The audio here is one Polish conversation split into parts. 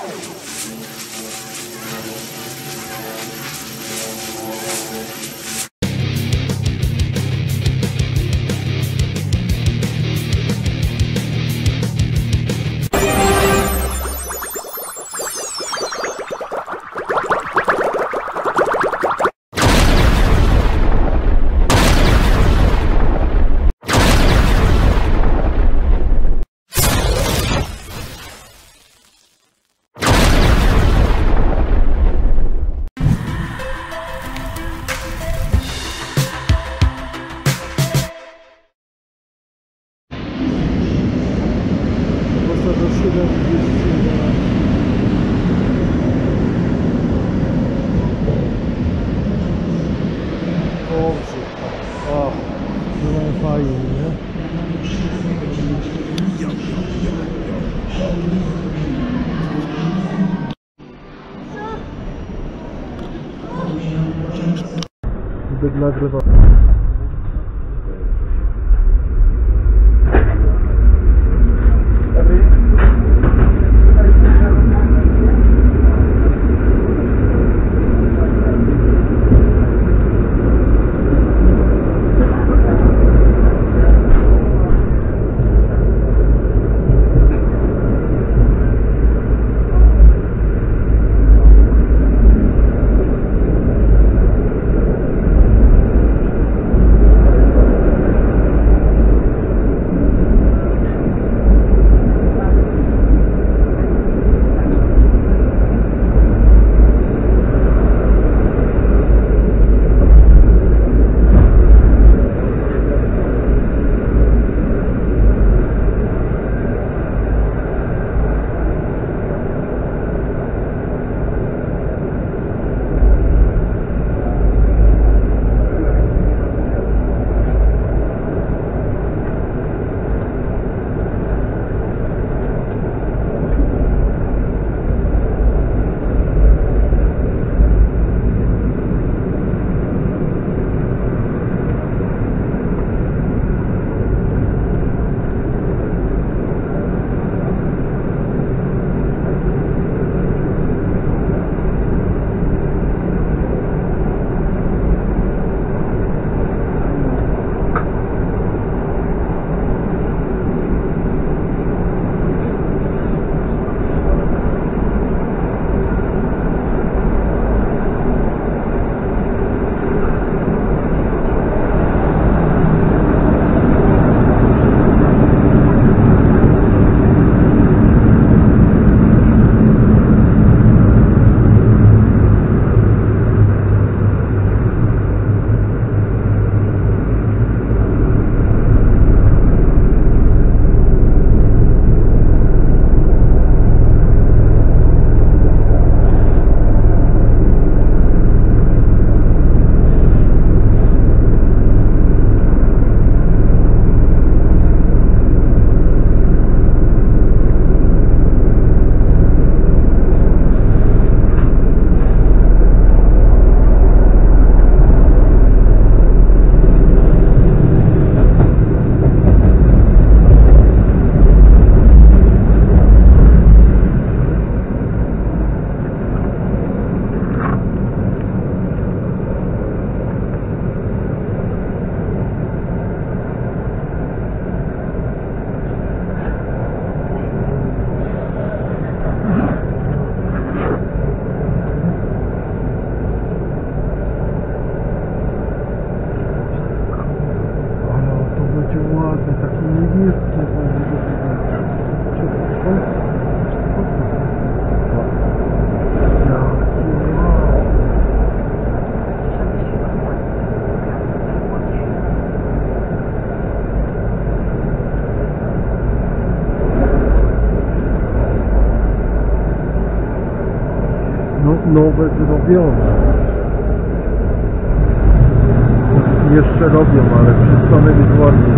Let's go. Zbyt nagrywa. No, nowe zrobione. Jeszcze robią, ale przestane być ładnie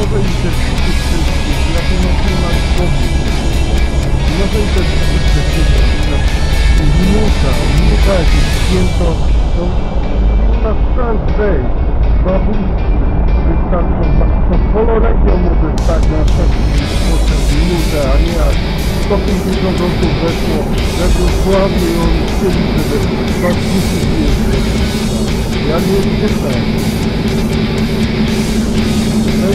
Nie też tych wszystkich. Na nie ma głowy. Nie może iść też tych wszystkich. Minuta, minuta jakieś święto. To na szans wejść. Babu wystarczą. To poloregią może stać na przykład minutę, a nie jak 150 osób weszło, weszło słaby i on chcieli, żeby was Ja nie wiem,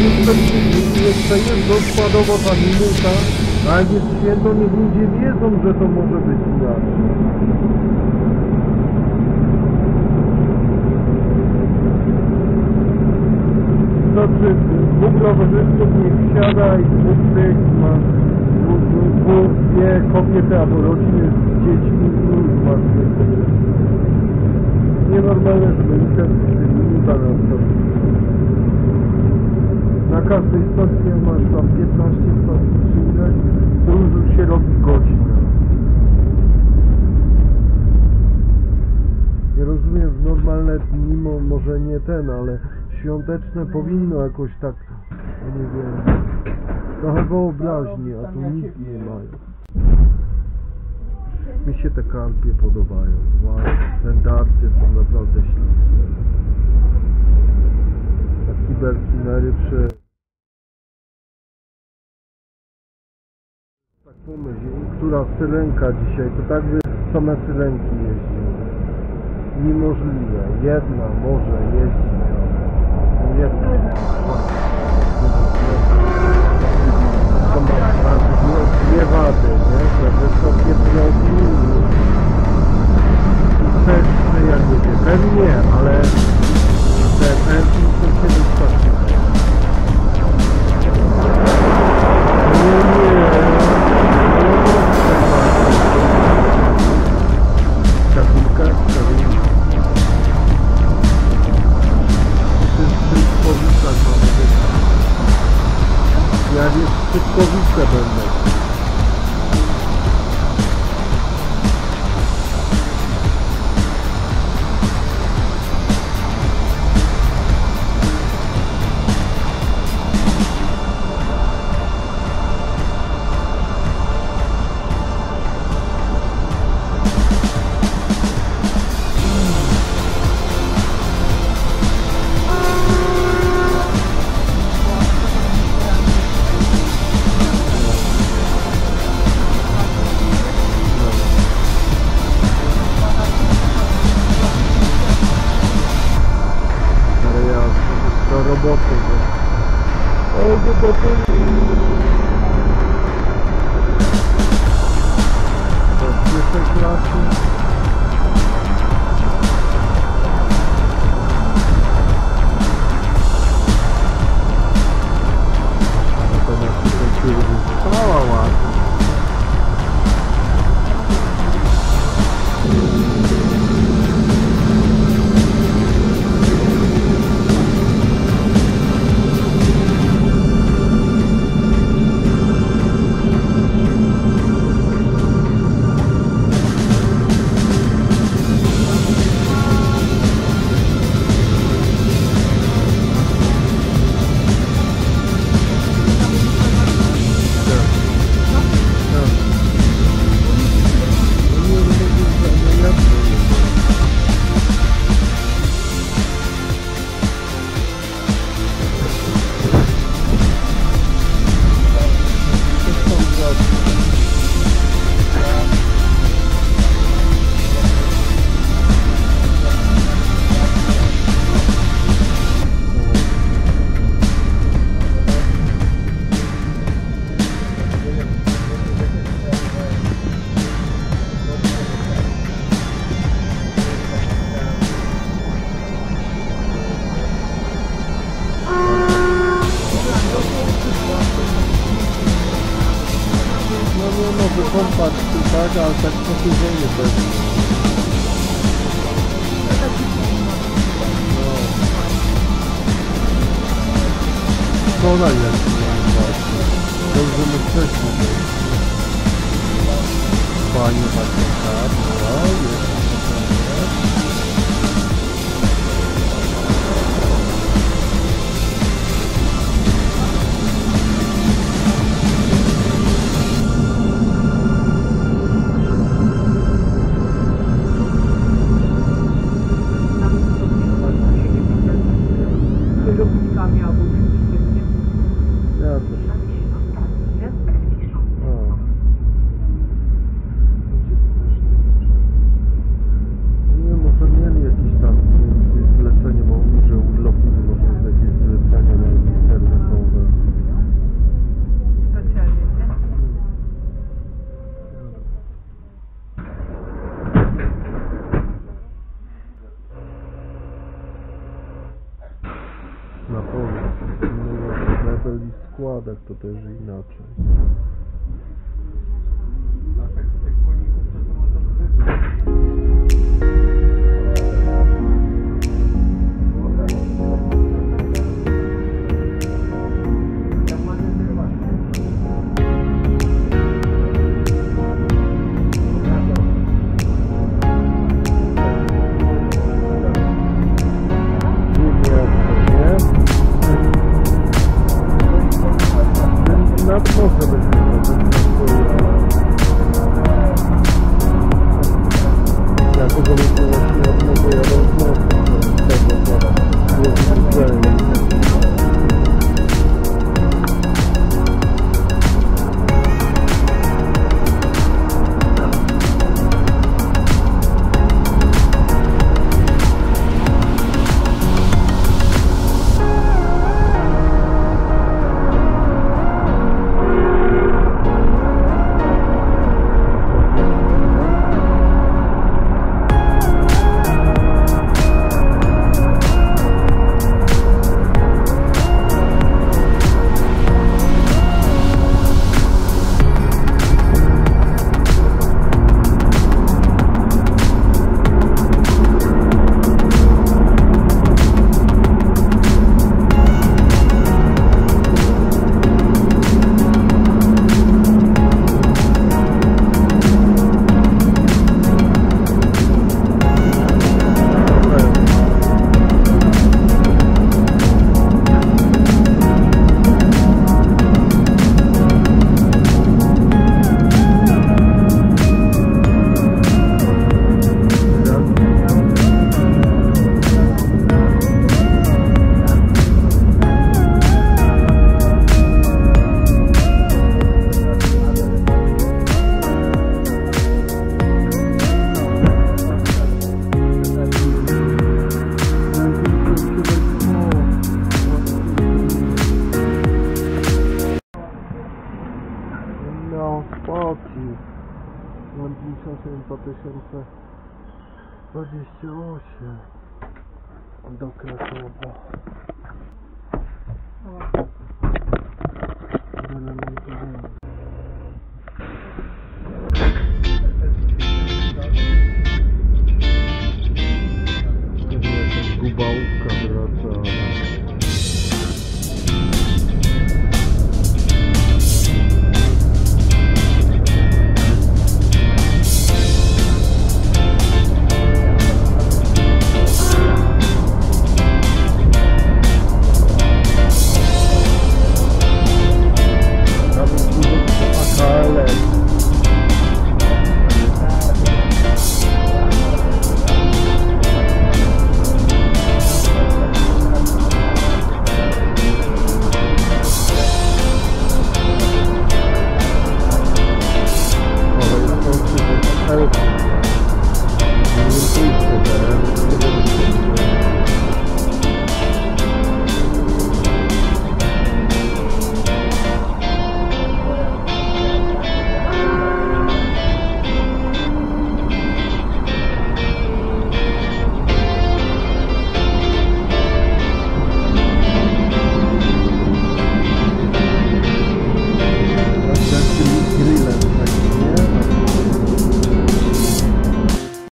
niestety, jeśli jeszcze jest rozkładowo ta minuta, a jak jest święto, niech ludzie wiedzą, że to może być inaczej. Znaczy, dwóch rowerzystów niech wsiada i dwóch tych ma dwie kobiety albo rodziny z dziećmi już ma Nienormalne, żeby weekend minuta na to. Na każdej stacji masz tam 15 stacji czy ileś, to już się robi godzina. Ja rozumiem, w normalne dni mo- może nie ten, ale świąteczne powinno jakoś tak, nie wiem, trochę wyobraźni, a tu nic nie mają. Mi się te karpie podobają, wow, te darty są naprawdę śliczne. Kiberkinery przy... Tak pomyśl, która syrenka dzisiaj, to tak by same syrenki jeździły. Niemożliwe. Jedna może jeździć. ale Jedna. To ma dwie wady, nie? Że wysokie progi i też, ja nie pewnie, ale te 많이 받겠 다. 뭐 야? też inaczej Карпатии. 57 2028 до Краснодара. Thank you.